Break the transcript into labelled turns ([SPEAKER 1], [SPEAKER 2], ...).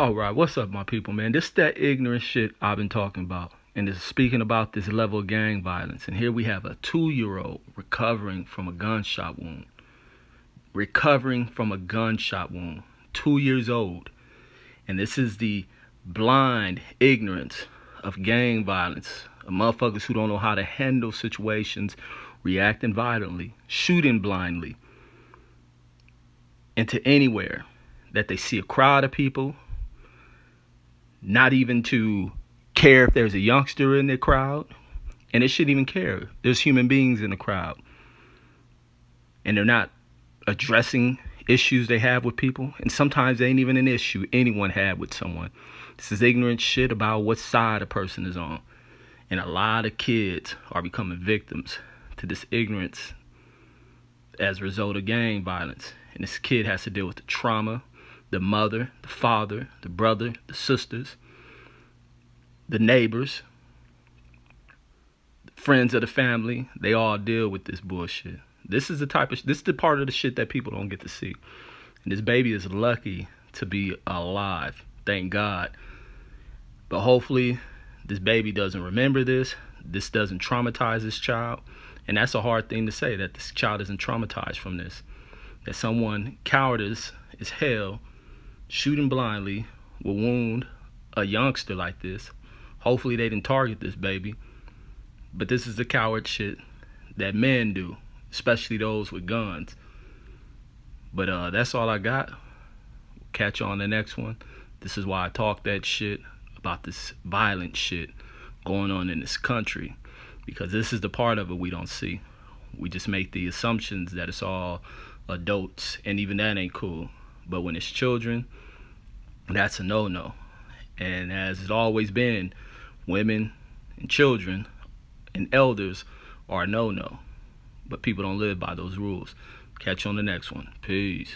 [SPEAKER 1] All right, what's up, my people, man? This is that ignorant shit I've been talking about. And it's speaking about this level of gang violence. And here we have a two year old recovering from a gunshot wound. Recovering from a gunshot wound. Two years old. And this is the blind ignorance of gang violence. Of motherfuckers who don't know how to handle situations, reacting violently, shooting blindly into anywhere that they see a crowd of people not even to care if there's a youngster in the crowd. And it shouldn't even care. There's human beings in the crowd. And they're not addressing issues they have with people. And sometimes they ain't even an issue anyone had with someone. This is ignorant shit about what side a person is on. And a lot of kids are becoming victims to this ignorance as a result of gang violence. And this kid has to deal with the trauma, the mother, the father, the brother, the sisters, the neighbors, friends of the family. They all deal with this bullshit. This is the type of this is the part of the shit that people don't get to see. And this baby is lucky to be alive. Thank God. But hopefully this baby doesn't remember this. This doesn't traumatize this child. And that's a hard thing to say that this child isn't traumatized from this. That someone cowardice is hell shooting blindly will wound a youngster like this. Hopefully they didn't target this baby. But this is the coward shit that men do, especially those with guns. But uh that's all I got. Catch you on the next one. This is why I talk that shit about this violent shit going on in this country. Because this is the part of it we don't see. We just make the assumptions that it's all adults, and even that ain't cool. But when it's children, that's a no no. And as it's always been, women and children and elders are a no no. But people don't live by those rules. Catch you on the next one. Peace.